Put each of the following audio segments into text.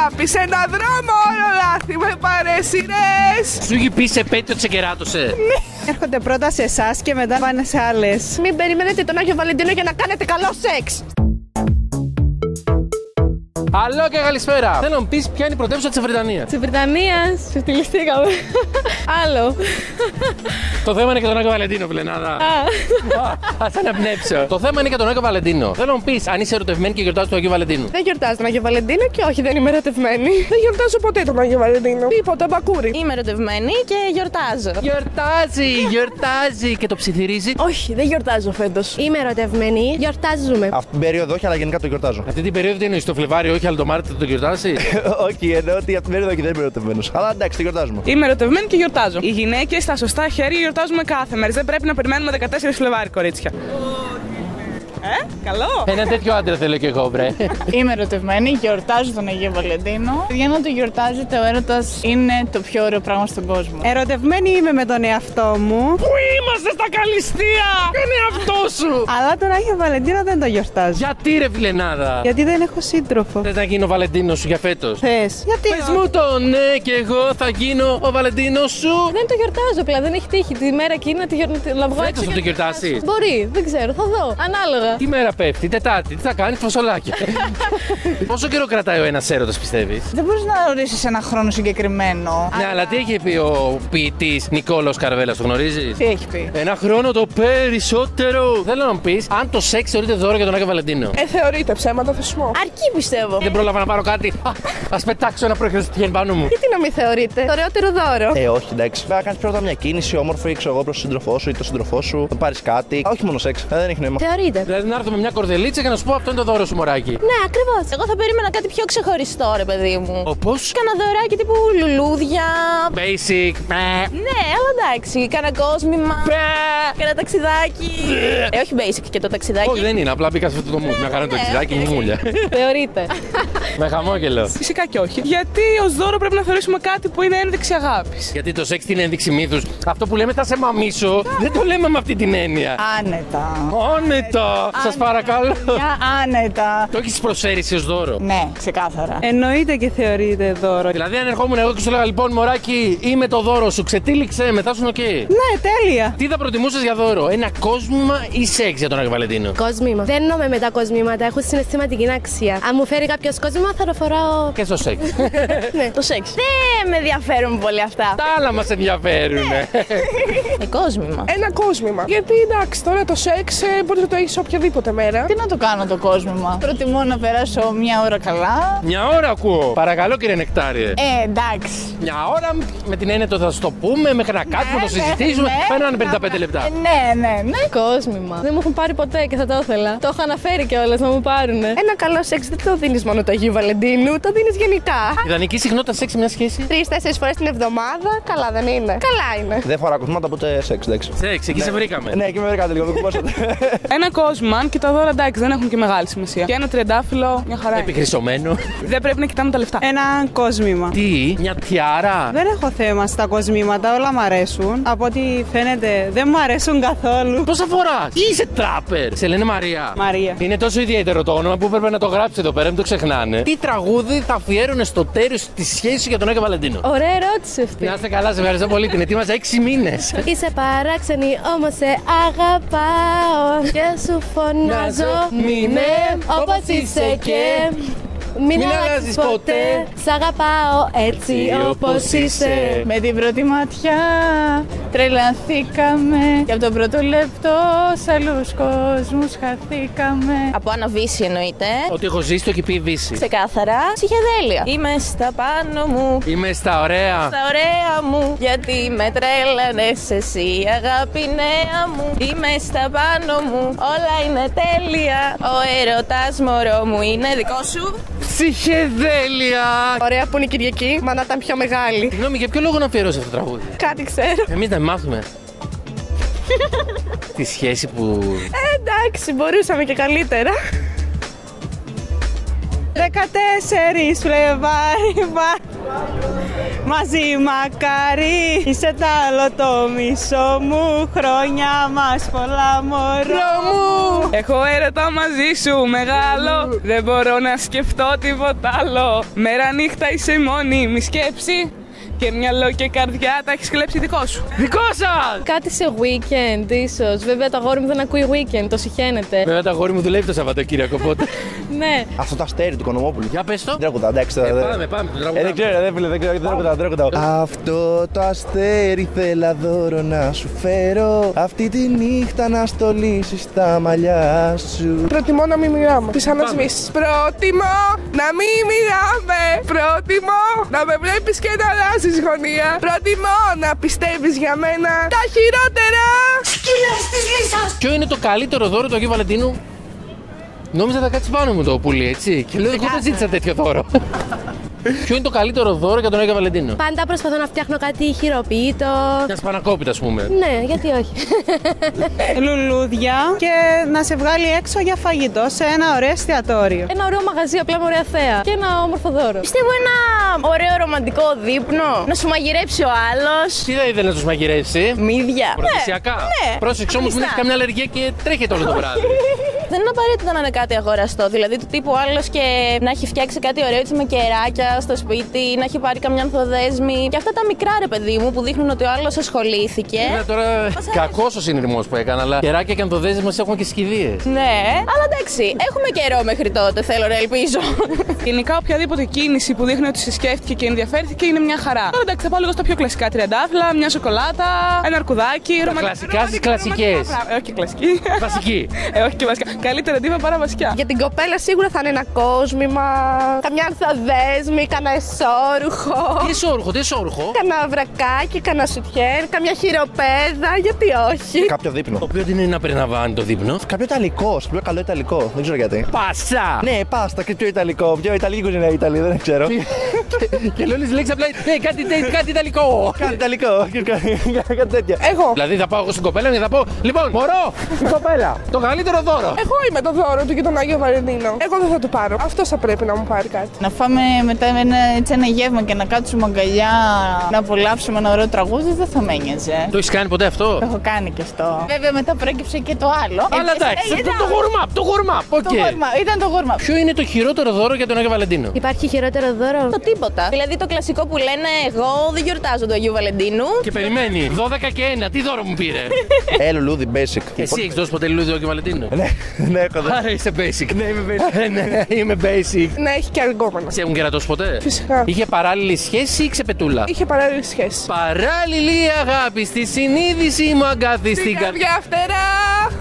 αγάπη. Σε έναν δρόμο όλο λάθη με παρέσυρες. Σου έχει πει σε πέτειο ότι σε κεράτωσε. Έρχονται πρώτα σε εσάς και μετά πάνε σε άλλες. Μην περιμένετε τον Άγιο Βαλεντίνο για να κάνετε καλό σεξ. Άλλο και καλησπέρα. Θέλω να μου πεις ποια είναι η πρωτεύουσα της Βρετανίας. Της Βρετανίας. Συστηλιστήκαμε. Άλλο. Το θέμα είναι και τον Άγιο Βαλεντίνο, Πλενάδα. Α αναπνεύσω. Το θέμα είναι και τον Άγιο Βαλεντίνο. Θέλω να μου πεις αν είσαι ερωτευμένη και γιορτάζεις τον Άγιο Βαλεντίνο. Δεν γιορτάζω τον Άγιο Βαλεντίνο και όχι, δεν είμαι ερωτευμένη. Δεν γιορτάζω ποτέ τον Άγιο Βαλεντίνο. Τίποτα, μπακούρι. Είμαι ερωτευμένη και γιορτάζω. Γιορτάζει, γιορτάζει και το ψιθυρίζει. Όχι, δεν γιορτάζω φέτος. Είμαι ερωτευμένη, γιορτάζουμε. Αυτή την περίοδο όχι, αλλά γενικά το γιορτάζω. Αυτή την περίοδο τι εννοείς, το Φλεβάριο, όχι, αλλά το Μάρτιο το γιορτάζει. όχι, εννοώ ότι αυτή την περίοδο και δεν είμαι ερωτευμένος. Αλλά εντάξει, το γιορτάζουμε. Είμαι ερωτευμένη και γιορτάζω. Οι γυναίκες στα σωστά χέρια γιορτάζουμε κάθε μέρα. Δεν πρέπει να περιμένουμε 14 Φλεβάρι, κορίτσια. Ε, καλό. Ένα τέτοιο άντρα θέλω κι εγώ, μπρε. Είμαι ερωτευμένη, γιορτάζω τον Αγίο Βαλεντίνο. Για να το γιορτάζετε, ο έρωτας είναι το πιο ωραίο πράγμα στον κόσμο. Ερωτευμένη είμαι με τον εαυτό μου. Πού είμαστε στα καλυστία! Κάνε αυτό σου! Αλλά τον Άγιο Βαλεντίνο δεν το γιορτάζω. Γιατί ρε φιλενάδα! Γιατί δεν έχω σύντροφο. Θες να γίνω ο Βαλεντίνος σου για φέτος. Θες. Γιατί. Πες μου το ναι και εγώ θα γίνω ο Βαλεντίνος σου. Δεν το γιορτάζω πλέον, δεν έχει τύχει τη μέρα εκείνη να τη γιορτάζω. Να βγω Φέτος έξω θα και το να γιορτάσεις; Μπορεί, δεν ξέρω, θα δω. Ανάλογα. Τι μέρα πέφτει, Τετάρτη, τι θα κάνει, φασολάκια. Πόσο καιρό κρατάει ο ένας έρωτας, πιστεύεις; Δεν μπορείς να ορίσει ένα χρόνο συγκεκριμένο. Ναι, αλλά τι έχει πει ο ποιητής Νικόλαο Καρβέλας, το γνωρίζεις; Τι έχει πει; Ένα χρόνο το περισσότερο. Θέλω να μου πεις αν το σεξ θεωρείται δώρο για τον Άγιο Βαλεντίνο; Ε, θεωρείται ψέματα θεσμό. Αρκεί πιστεύω. Δεν πρόλαβα να πάρω κάτι. Α πετάξω ένα προχριστιαν πάνω μου. Γιατί να μην θεωρείτε; Το ωραιότερο δώρο. Ε, όχι, εντάξει. Πρέπει να κάνεις πρώτα μια κίνηση όμορφη, ξέρω εγώ, προς τον σύντροφό σου ή τον σύντροφό σου. Να πάρεις κάτι. Όχι μόνο σεξ, ε, δεν έχει νόημα. Θεωρείτε. Δηλαδή να έρθω με μια κορδελίτσα και να σου πω αυτό είναι το δώρο σου, μωράκι. Ναι, ακριβώς. Εγώ θα περίμενα κάτι πιο ξεχωριστό, ρε παιδί μου. Όπως; Κάνα δωράκι τύπου λουλούδια. Basic. Ναι, αλλά εντάξει. Κάνα κόσμημα. Κάνα ταξιδάκι. ε, όχι basic και το ταξιδάκι. Όχι, δεν είναι. Απλά μπήκα σε αυτό το mood. Να κάνω το ταξιδάκι μου μούλια. Θεωρείται. Με χαμόγελο. Φυσικά και όχι. Γιατί ως δώρο πρέπει να θεωρήσουμε κάτι που είναι ένδειξη αγάπης; Γιατί το σεξ είναι ένδειξη μύθους. Αυτό που λέμε θα σε μαμίσω, δεν το λέμε με αυτή την έννοια. Άνετα. Άνετα! Σας παρακαλώ. Για άνετα. Το έχεις προσφέρει ως δώρο. Ναι, ξεκάθαρα. Εννοείται και θεωρείται δώρο. Δηλαδή, αν ερχόμουν εγώ και σου έλεγα λοιπόν, Μωράκι, είμαι το δώρο σου, ξετύλιξε, μετά σου οκ. Ναι, τέλεια. Τι θα προτιμούσες για δώρο, ένα κόσμημα ή σεξ για τον Άγιο Βαλεντίνο; Κόσμημα. Δεν εννοώ με τα κοσμήματα, έχουν συναισθηματική αξία. Αν μου φέρει κάποιος κόσμημα, θα το φοράω. Και στο σεξ. ναι, το σεξ. Δεν με ενδιαφέρουν πολύ αυτά. Τα άλλα μας ενδιαφέρουν. Ε, κόσμημα. Ένα κόσμημα. Γιατί εντάξει, τώρα το σεξ ε, μπορείς να το έχεις οποιαδήποτε μέρα. Τι να το κάνω το κόσμημα. Προτιμώ να περάσω μια ώρα καλά. Μια ώρα ακούω. Παρακαλώ, κύριε Νεκτάριε. Ε, εντάξει. Μια ώρα με την έννοια το θα σου το πούμε, μέχρι να κάτσουμε, να το ναι, συζητήσουμε. ναι. Πέραν 55 λεπτά. Ε, Ναι, ναι, ναι. Κόσμημα. Δεν μου έχουν πάρει ποτέ και θα το ήθελα. Το έχω αναφέρει κιόλας να μου πάρουνε. Ένα καλό σεξ δεν το δίνεις μόνο το Αγίου Βαλεντίνου, το δίνεις γενικά. Ιδανική συχνότητα σεξ σε μια σχέση; Τρει-τέσσερι φορές την εβδομάδα, καλά δεν είναι. Καλά είναι. Δεν φορά κοσμάτα οπότε σεξ, εντάξει. Σεξ, εκεί σε βρήκαμε. Ναι, και με βρήκατε λίγο, με κουμπώσατε. Ένα κόσμημα, αν και τα δώρα εντάξει δεν έχουν και μεγάλη σημασία. Και ένα τριαντάφυλλο, μια χαρά. είναι. Επιχρυσωμένο. Δεν πρέπει να κοιτάμε τα λεφτά. Ένα κόσμημα. Τι, μια τιάρα. Δεν έχω θέμα στα κοσμήματα, όλα μου αρέσουν. Από ό,τι φαίνεται δεν μου αρέσουν καθόλου. Πόσα φορά; Τι είσαι τράπερ; Σε λένε Μαρία. Μαρία. Είναι τόσο ιδιαίτερο το όνομα που έπρεπε να το γράψει εδώ πέρα, μην το ξεχνάνε. Τι τραγούδι θα αφιέρωνε στο τέλο τη σχέση σου για τον Άγιο Βαλεντίνο; Ωραία ερώτηση αυτή. Να είστε καλά, σε ευχαριστώ πολύ. Την ετοίμαζα 6 μήνες. Είσαι παράξενη, όμως σε αγαπάω. Και σου φωνάζω, μείνε όπω είσαι και. Μην, Μην αλλάζεις αλλάζεις ποτέ. ποτέ. Σ' αγαπάω έτσι όπως είσαι. Με την πρώτη ματιά τρελαθήκαμε Και από το πρώτο λεπτό σε άλλους κόσμους χαθήκαμε Από αναβίση εννοείται. Ότι έχω ζήσει το έχει πει Βύση. Ξεκάθαρα. Ψυχεδέλεια. Είμαι στα πάνω μου. Είμαι στα ωραία. Στα ωραία μου, γιατί με τρέλανες εσύ αγάπη νέα μου Είμαι στα πάνω μου, όλα είναι τέλεια Ο έρωτας μωρό μου είναι δικό σου; Ψυχεδέλεια! Ωραία που είναι η Κυριακή, μα να ήταν πιο μεγάλη Συγγνώμη, για ποιο λόγο να αφιερώσει αυτό το τραγούδι; Κάτι ξέρω Εμείς να μάθουμε. Τη σχέση που. Ε, Εντάξει, μπορούσαμε και καλύτερα 14 Φλεβάρι Μαζί μακάρι, είσαι τ' άλλο το μισό μου. Χρόνια μας πολλά μωρό μου. Έχω έρωτα μαζί σου μεγάλο. Δεν μπορώ να σκεφτώ τίποτα άλλο. Μέρα νύχτα είσαι μόνη, σκέψη. Και μυαλό και καρδιά τα έχεις κλέψει δικό σου. Δικό σας! Κάτι σε weekend, ίσως. Βέβαια, το αγόρι μου δεν ακούει weekend, το συχαίνεται. Βέβαια, το αγόρι μου δουλεύει το Σαββατοκύριακο, οπότε. ναι. Αυτό το αστέρι του Κονομόπουλου. Για πες το. Δεν τραγουδά, εντάξει. Ε, δεν- πάμε, πάμε. το Ε, δεν τραγουδάμε. ξέρω, δεν φίλε, δεν ξέρω, δεν τραγουδάω, δεν τραγουδάω. Αυτό το αστέρι θέλα δώρο να σου φέρω. Αυτή τη νύχτα να στολίσεις τα μαλλιά σου. Προτιμώ να μην μιλάμε. Τις ανασμίσεις. Προτιμώ να μην μιλάμε. Προτιμώ να με βλέπεις και να αλλάζεις γωνία. Προτιμώ να πιστεύεις για μένα τα χειρότερα. Ποιο είναι το καλύτερο δώρο του Αγίου Βαλεντίνου; Νόμιζα θα κάτσεις πάνω μου το πουλί, έτσι. Και λέω, εγώ δεν ζήτησα τέτοιο δώρο. Ποιο είναι το καλύτερο δώρο για τον Άγιο Βαλεντίνο; Πάντα προσπαθώ να φτιάχνω κάτι χειροποίητο. Μια σπανακόπιτα, ας πούμε. Ναι, γιατί όχι. Λουλούδια και να σε βγάλει έξω για φαγητό σε ένα ωραίο εστιατόριο. Ένα ωραίο μαγαζί, απλά με ωραία θέα. Και ένα όμορφο δώρο. Πιστεύω ένα ωραίο ρομαντικό δείπνο. Να σου μαγειρέψει ο άλλος. Τι θα ήθελε να τους μαγειρεύσει. Μύδια. Προτεσιακά. ναι. Πρόσεξε όμως, μην Μισθά. έχει καμιά αλλεργία και τρέχετε όλο το βράδυ. Δεν είναι απαραίτητο να είναι κάτι αγοραστό. Δηλαδή του τύπου άλλος και να έχει φτιάξει κάτι ωραίο έτσι με κεράκια στο σπίτι, να έχει πάρει καμιά ανθοδέσμη. Και αυτά τα μικρά ρε παιδί μου που δείχνουν ότι ο άλλος ασχολήθηκε. Βέβαια τώρα κακός ο συνειρμός που έκανα, αλλά κεράκια και ανθοδέζε μα έχουν και σκηδίες. Ναι, αλλά εντάξει, έχουμε καιρό μέχρι τότε, θέλω να ελπίζω. Γενικά, οποιαδήποτε κίνηση που δείχνει ότι σε σκέφτηκε και ενδιαφέρθηκε είναι μια χαρά. Τώρα εντάξει, θα πάω λίγο στα πιο κλασικά τριαντάφυλλα, μια σοκολάτα, ένα αρκουδάκι. ρομαντικά- κλασικά στις ρομαντικά κλασικές. πράγματα. Ε, όχι κλασική. Βασική. ε, όχι και βασικά. Καλύτερα τύπα παρά βασικά. Για την κοπέλα σίγουρα θα είναι ένα κόσμημα. Καμιά ανθαδέσμη, κανένα εσόρουχο. Τι εσόρουχο, τι εσόρουχο; Κανένα βρακάκι, κανένα σουτιέν, καμιά χειροπέδα, γιατί όχι; Κάποιο δείπνο. Το οποίο δεν είναι να περναβάνει το δείπνο. Κάποιο ιταλικό, πιο καλό ιταλικό. Δεν ξέρω γιατί. Πασά! Ναι, πάστα και πιο ιταλικό. Πιο ιταλική κουζίνα η Ιταλία, δεν ξέρω. και λέω τις λέξεις απλά. Ναι, κάτι, τε- κάτι ιταλικό. Κάτι ιταλικό, κάτι τέτοιο. Εγώ. Δηλαδή θα πάω εγώ στην κοπέλα και θα πω Λοιπόν, μωρό, η κοπέλα, το καλύτερο δώρο. Εγώ είμαι το δώρο του για τον Άγιο Βαλεντίνο. Εγώ δεν θα του πάρω. Αυτός θα πρέπει να μου πάρει κάτι. Να φάμε μετά ένα, έτσι ένα γεύμα και να κάτσουμε αγκαλιά, να απολαύσουμε ένα ωραίο τραγούδι, δεν θα με ένοιαζε. Το έχεις κάνει ποτέ αυτό; Το έχω κάνει και αυτό. Βέβαια μετά προέκυψε και το άλλο. Αλλά Ε, εντάξει, ε, το, ήταν- το γουρμάπ, το γουρμάπ. Το οκ. γόρμα, ήταν το γόρμα. Ποιο είναι το χειρότερο δώρο για τον Άγιο Βαλεντίνο; Υπάρχει χειρότερο δώρο; Το τίποτα. Δηλαδή το κλασικό που λένε Εγώ δεν γιορτάζω του Αγίου Βαλεντίνου. Και περιμένει. 12 και 1, τι δώρο μου πήρε; Ε, λουλούδι, basic. Εσύ έχεις δώσει ποτέ λουλούδι Άγιο Βαλεντίνο; Ναι, ναι, έχω δει. Άρα είσαι basic. Ναι, είμαι basic. ναι, είμαι basic. Να έχει και αργόμενο. Σε έχουν κερατώσει ποτέ; Φυσικά. Είχε παράλληλη σχέση ή ξεπετούλα; Είχε παράλληλη σχέση. Παράλληλη αγάπη στη συνείδηση μου αγκάθι στην καρδιά. Καρδιά φτερά,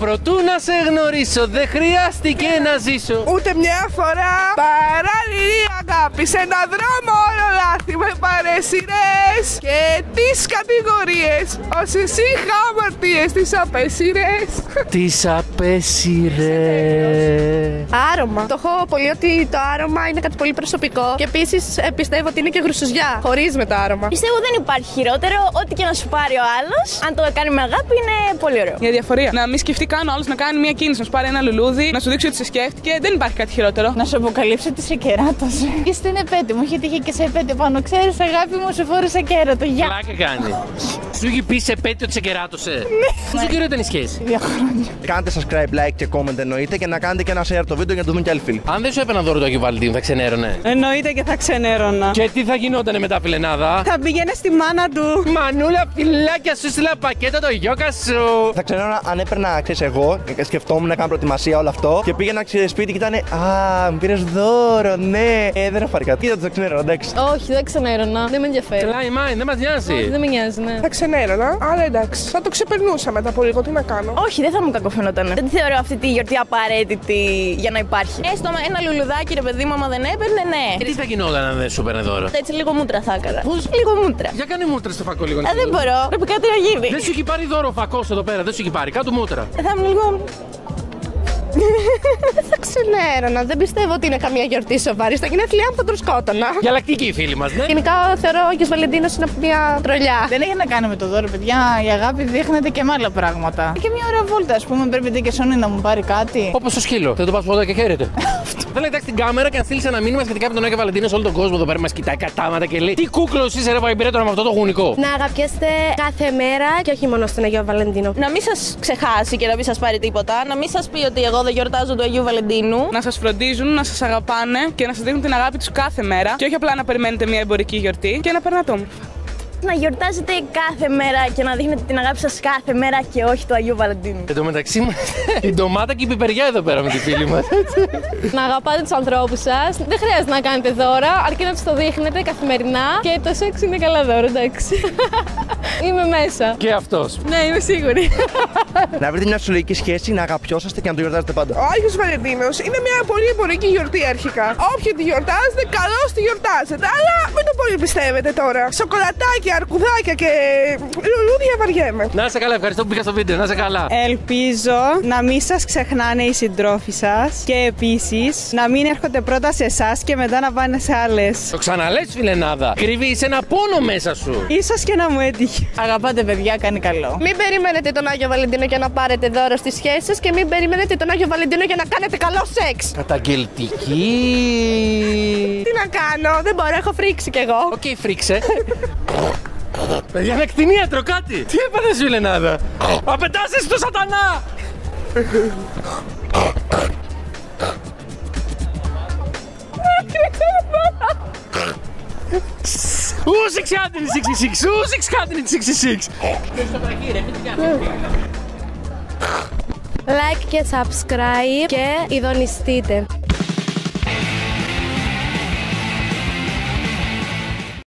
Προτού να σε γνωρίσω, δεν χρειάστηκε να ζήσω. ούτε μια φορά. Παράλληλη αγάπη σε ένα δρόμο όλο λάθη με παρέσιρες και τις κατηγορίες. Όσες είχα αμαρτίες τις απέσιρες. Τις απέσυρες. Άρωμα. Το έχω πολύ ότι το άρωμα είναι κάτι πολύ προσωπικό. Και επίσης πιστεύω ότι είναι και γρουσουζιά. Χωρίς με το άρωμα. Πιστεύω δεν υπάρχει χειρότερο. Ό,τι και να σου πάρει ο άλλος, αν το κάνει με αγάπη, είναι πολύ ωραίο. Για διαφορία. Να μην σκεφτεί καν ο άλλος να κάνει μια κίνηση, να σου πάρει ένα λουλούδι, να σου δείξει ότι σε σκέφτηκε. Δεν υπάρχει κάτι χειρότερο. Να σου αποκαλύψω ότι σε κεράτωσε. Και στην επέτειο μου είχε τύχει και σε επέτειο πάνω. Ξέρεις, αγάπη μου, σε φόρεσα κέρατο. Γεια! Πλάκα κάνει. Σου είχε πει σε πέτειο ότι σε κεράτωσε. Πόσο καιρό ήταν η σχέση; Δύο χρόνια. Κάντε subscribe, like και comment εννοείται και να κάνετε και ένα share το βίντεο για να το δουν και άλλοι φίλοι. Αν δεν σου έπαιρνα δώρο το Αγίου Βαλεντίνου, θα ξενέρωνε. Εννοείται και θα ξενέρωνα. Και τι θα γινότανε μετά, φιλενάδα; Θα πήγαινε στη μάνα του. Μανούλα, φυλάκια σου στείλα πακέτα το γιόκα σου. Θα ξέρω αν έπαιρνα, ξέρεις εγώ, και σκεφτόμουν να κάνω προετοιμασία όλο αυτό και πήγαινα ξέρεις, σπίτι και ήταν Α, μου πήρες δώρο, ναι. Ε, δεν έχω πάρει κάτι. Κοίτα το ξέρω, εντάξει. Όχι, δεν ξενέρωνα. Δεν με ενδιαφέρει. Κλάι μάιν, δεν μας νοιάζει. Δεν με νοιάζει, ναι. Θα ξενέρωνα, αλλά εντάξει. Θα το ξεπερνούσα μετά από λίγο. Τι να κάνω. Όχι, δεν θα μου κακοφαινόταν. Δεν τη θεωρώ αυτή τη γιορτή απαραίτητη για να υπάρχει. Έστω με ένα λουλουδάκι, ρε παιδί μου, άμα δεν έπαιρνε, ναι. Ε, Τι θα γινόταν αν δεν σου έπαιρνε δώρο; Έτσι λίγο μούτρα θα έκανα. Λίγο μούτρα. Για κάνει μούτρα στο φακό λίγο. Ε, δεν μπορώ. Πρέπει κάτι να γίνει. Δεν σου έχει πάρει δώρο ο φακός εδώ πέρα, δεν σου έχει πάρει. Κάτω μούτρα. Ε, Θα ήμουν λίγο. Δεν θα ξενέρωνα. Δεν πιστεύω ότι είναι καμία γιορτή σοβαρή. Στα γενέθλιά μου θα τον σκότωνα. Διαλλακτική η φίλη μας, ναι. Γενικά θεωρώ ο Άγιος Βαλεντίνος είναι μια τρολιά. Δεν έχει να κάνει με το δώρο, παιδιά. Η αγάπη δείχνεται και με άλλα πράγματα. Και μια ωραία βόλτα, ας πούμε, πρέπει και Σόνι να μου πάρει κάτι. Όπως το σκύλο. Δεν το πας ποτέ και χαίρεται. Αυτό. Θέλω να κοιτάξει την κάμερα και να στείλεις ένα μήνυμα σχετικά με τον Άγιο Βαλεντίνο σε όλο τον κόσμο εδώ πέρα μας κοιτάει κατάματα και λέει Τι κούκλος είσαι, ρε Vibrator με αυτό το γουνικό; Να αγαπιέστε κάθε μέρα και όχι μόνο στον Αγίο Βαλεντίνο. Να μην σας ξεχάσει και να μην σας πάρει τίποτα. Να μην σας πει ότι εγώ δεν γιορτάζω του Αγίου Βαλεντίνου. Να σας φροντίζουν, να σας αγαπάνε και να σας δίνουν την αγάπη τους κάθε μέρα. Και όχι απλά να περιμένετε μια εμπορική γιορτή και να περνάτε όμορφα. Να γιορτάζετε κάθε μέρα και να δείχνετε την αγάπη σας κάθε μέρα και όχι του Αγίου Βαλεντίνου. Εν τω μεταξύ μα, η ντομάτα και η πιπεριά εδώ πέρα με τη φίλη μας. Να αγαπάτε τους ανθρώπους σας. Δεν χρειάζεται να κάνετε δώρα, αρκεί να τους το δείχνετε καθημερινά. Και το σεξ είναι καλά δώρο, εντάξει. Είμαι μέσα. και αυτός. Ναι, είμαι σίγουρη. Να βρείτε μια συλλογική σχέση, να αγαπιόσαστε και να το γιορτάζετε πάντα. Ο Άγιος Βαλεντίνος είναι μια πολύ εμπορική γιορτή αρχικά. Όποιοι τη γιορτάζετε, καλώς τη γιορτάζετε. Αλλά μην το πολύ πιστεύετε τώρα. Σοκολατάκια, αρκουδάκια και λουλούδια βαριέμαι. Να είσαι καλά, ευχαριστώ που πήγα στο βίντεο. Να είσαι καλά. Ελπίζω να μην σας ξεχνάνε οι συντρόφοι σας και επίσης να μην έρχονται πρώτα σε εσάς και μετά να πάνε σε άλλες. Το ξαναλέ, φιλενάδα. Κρύβει ένα πόνο μέσα σου. Ίσως και να μου έτυχε. Αγαπάτε παιδιά, κάνει καλό. Μην περιμένετε τον Άγιο Βαλεντίνο για να πάρετε δώρο στις σχέσεις σα και μην περιμένετε τον Άγιο Βαλεντίνο για να κάνετε καλό σεξ. Καταγγελτική. Τι να κάνω, δεν μπορώ, έχω φρίξει κι εγώ. Οκ, φρίξε. Παιδιά, είναι κτηνίατρο κάτι. Τι έπαθε, φιλενάδα. Απετάσσεις στο σατανά. 666, ου 666. Like και subscribe και ηδονιστείτε.